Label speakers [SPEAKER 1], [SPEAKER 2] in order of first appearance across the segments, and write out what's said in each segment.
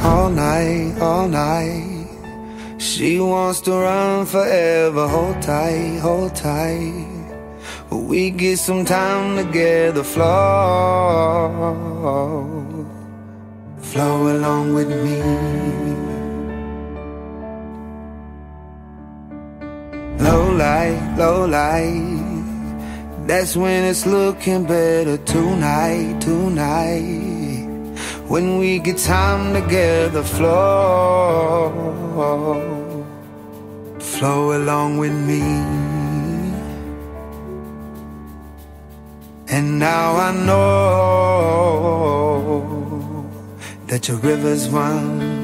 [SPEAKER 1] all night, all night. She wants to run forever, hold tight, hold tight. We get some time together, flow, flow along with me. Low light, low light. That's when it's looking better tonight, tonight. When we get time together, flow, flow along with me. And now I know that your rivers run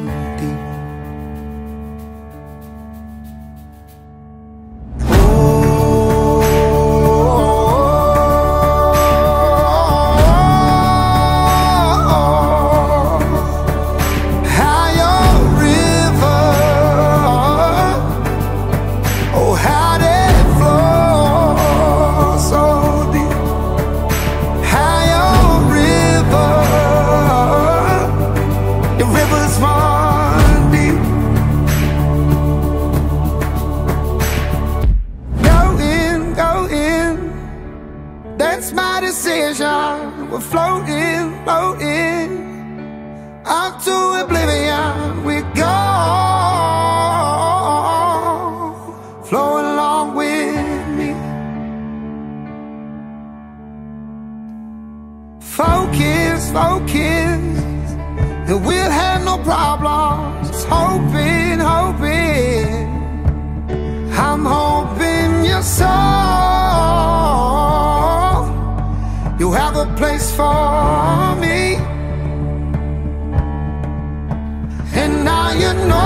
[SPEAKER 1] That's my decision. We're floating, floating up to oblivion. We go flow along with me. Focus focus. And we'll have no problems. Hoping hoping a place for me. And now you know